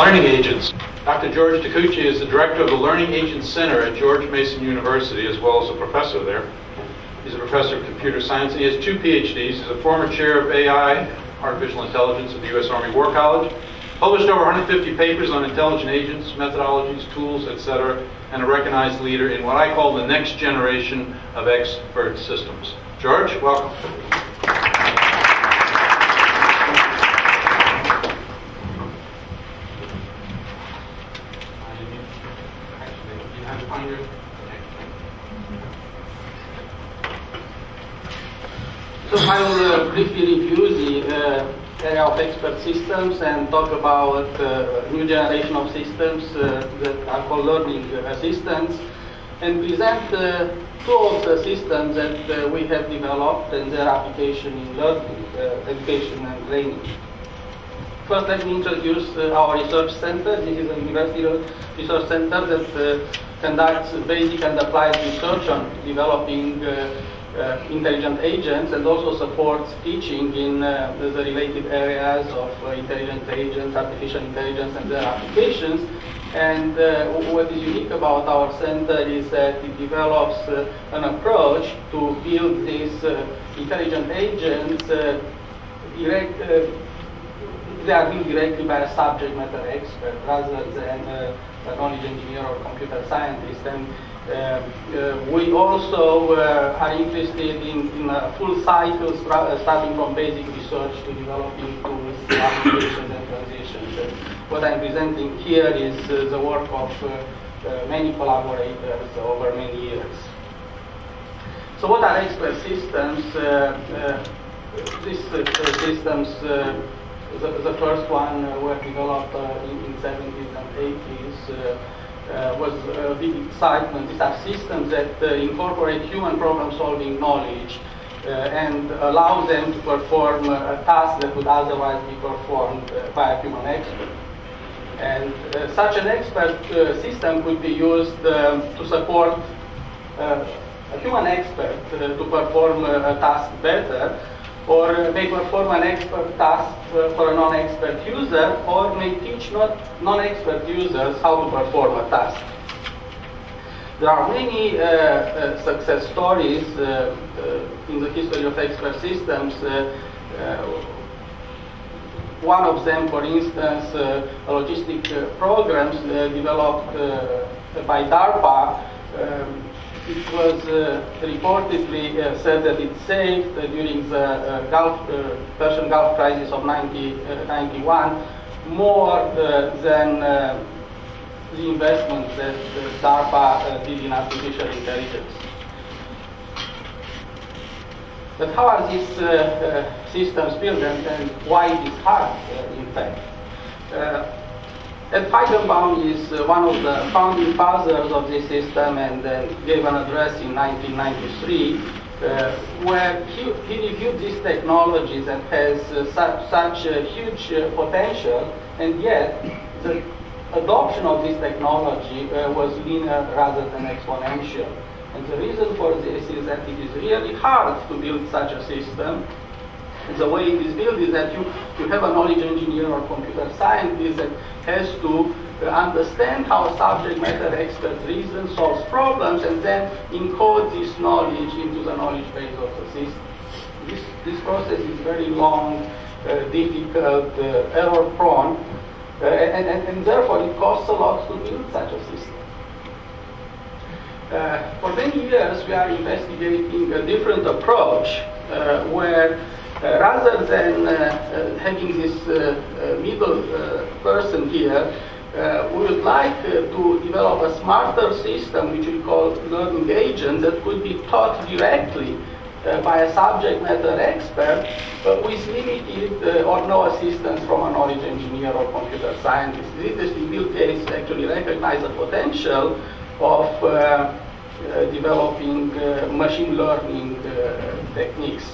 Learning Agents. Dr. George Tecuci is the director of the Learning Agents Center at George Mason University, as well as a professor there. He's a professor of computer science, and he has two PhDs. He's a former chair of AI, artificial intelligence, at the U.S. Army War College, published over 150 papers on intelligent agents, methodologies, tools, etc., and a recognized leader in what I call the next generation of expert systems. George, welcome. So I will uh, briefly review the uh, area of expert systems and talk about uh, new generation of systems uh, that are called learning assistants and present uh, two of the systems that uh, we have developed and their application in learning, education and training. First, let me introduce our research center. This is a university research center that conducts basic and applied research on developing uh, intelligent agents and also supports teaching in uh, the related areas of uh, intelligent agents, artificial intelligence, and their applications. And uh, what is unique about our center is that it develops uh, an approach to build these uh, intelligent agents direct, they are built directly by a subject matter expert rather than uh, a knowledge engineer or computer scientist. And uh, uh, we also uh, are interested in, in a full cycle uh, starting from basic research to developing tools, applications and transitions. And what I'm presenting here is uh, the work of many collaborators over many years. So what are expert systems? these systems the, the, first one uh, were developed uh, in, in 70s and 80s. Uh, uh, was big excitement. These are systems that uh, incorporate human problem-solving knowledge uh, and allow them to perform a task that would otherwise be performed by a human expert. And such an expert system could be used um, to support a human expert to perform a task better or may perform an expert task for a non-expert user, or may teach non-expert users how to perform a task. There are many uh, uh, success stories uh, uh in the history of expert systems. Uh, uh, one of them, for instance, logistic programs developed by DARPA um, it was uh, reportedly uh, said that it saved uh, during the uh, Gulf, uh, Persian Gulf crisis of 1991 uh, more than the investment that DARPA did in artificial intelligence. But how are these systems built and, and, why it is hard, in fact? Ed Feigenbaum is uh, one of the founding fathers of this system and gave an address in 1993 uh, where he, he, reviewed these technologies and has uh, such, such a huge uh, potential and yet the adoption of this technology uh, was linear rather than exponential. And the reason for this is that it is really hard to build such a system the way it is built is that you, you have a knowledge engineer or computer scientist that has to uh, understand how subject matter expert reasons, solves problems, and then encode this knowledge into the knowledge base of the system. This, this process is very long, uh, difficult, uh, error prone, uh, and, and, and, therefore it costs a lot to build such a system. Uh, for many years, we are investigating a different approach uh, where rather than uh, uh, having this middle person here, we would like to develop a smarter system which we call learning agent that could be taught directly uh, by a subject matter expert uh, with limited uh, or no assistance from a knowledge engineer or computer scientist. This in Bill Gates actually recognize the potential of developing machine learning techniques.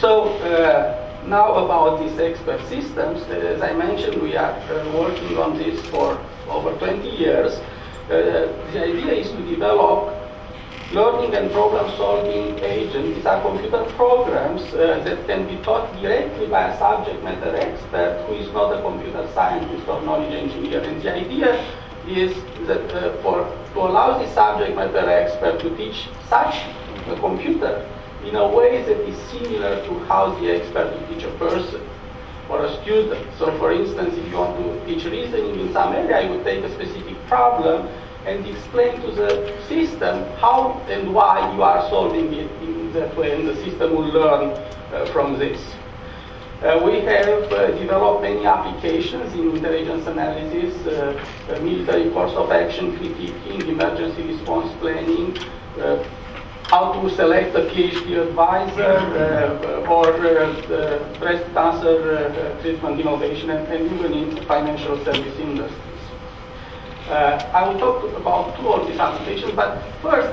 So uh, now about these expert systems, as I mentioned, we are uh, working on this for over 20 years. Uh, the idea is to develop learning and problem-solving agents. These are computer programs uh, that can be taught directly by a subject matter expert who is not a computer scientist or knowledge engineer. And the idea is that uh, for, to allow the subject matter expert to teach such a computer in a way that is similar to how the expert would teach a person or a student. So for instance, if you want to teach reasoning in some area, you would take a specific problem and explain to the system how and why you are solving it in that way, and the system will learn uh, from this. Uh, we have uh, developed many applications in intelligence analysis, uh, military course of action critiquing, emergency response planning, uh, how to select a PhD advisor uh, or uh, breast cancer uh, treatment innovation and, and, even in financial service industries. Uh, I will talk about two of these applications, but first,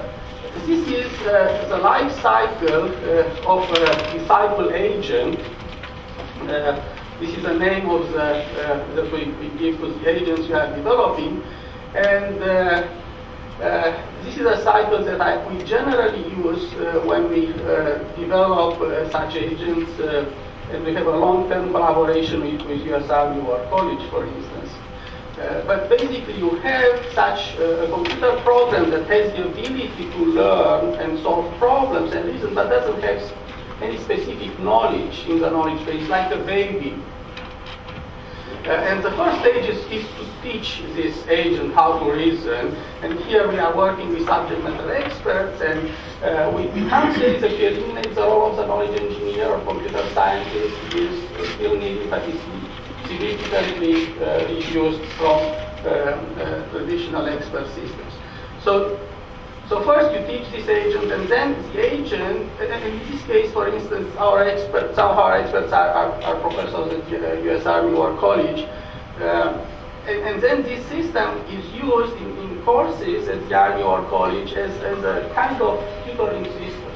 this is uh, the life cycle uh, of a disciple agent. this is the name of the, that we, we, give to the agents we are developing. And uh, this is a cycle that I, we generally use uh, when we uh, develop uh, such agents, uh, and we have a long-term collaboration with, with US Army War College, for instance. Uh, but basically, you have such a computer program that has the ability to learn and solve problems and reason, but doesn't have any specific knowledge in the knowledge base, like a baby uh, and the first stage is, is, to teach this agent how to reason. And here we are working with subject matter experts, and uh, we, we can't say that we eliminate the role of the knowledge engineer or computer scientist. It is still needed, but it's significantly uh, reduced from um, uh, traditional expert systems. So so first you teach this agent, and then the agent, and in this case, for instance, our experts, some of our experts are, are, are professors at U.S. Army War College, uh, and, and, then this system is used in, in, courses at the Army War College as, as a kind of tutoring system,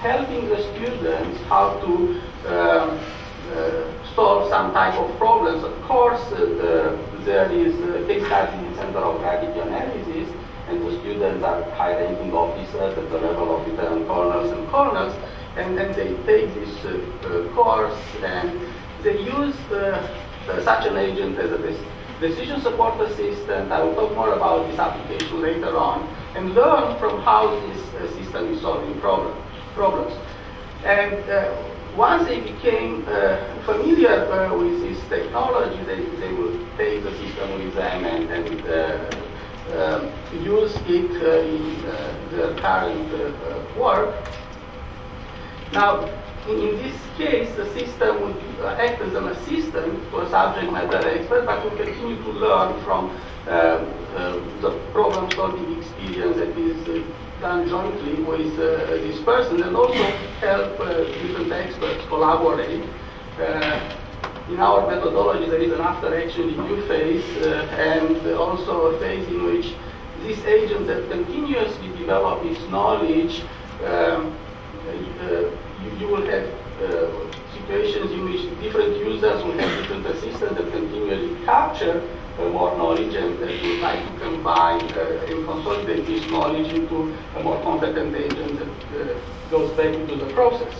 helping the students how to um, uh, solve some type of problems. Of course, uh, the, there is a case study in Center of Gravity Analysis, and the students are high-ranking officers at the level of lieutenant colonels and colonels, and then they take this uh, uh, course and they use uh, such an agent as a decision support assistant. I will talk more about this application later on, and learn from how this system is solving problem, problems. And once they became uh, familiar uh, with this technology, they, they would take the system with them and, and uh, um, use it uh, in uh, their current uh, work. Now, in, this case, the system would act as an assistant to a subject matter expert, but will continue to learn from um, the problem-solving experience that is done jointly with uh, this person and also help uh, different experts collaborate. Uh, in our methodology, there is an after-action review phase uh, and also a phase in which this agent that continuously develop its knowledge, um, uh, you, you, will have uh, situations in which different users will have different assistants that continually capture uh, more knowledge and that would like to combine uh, and consolidate this knowledge into a more competent agent that uh, goes back into the process.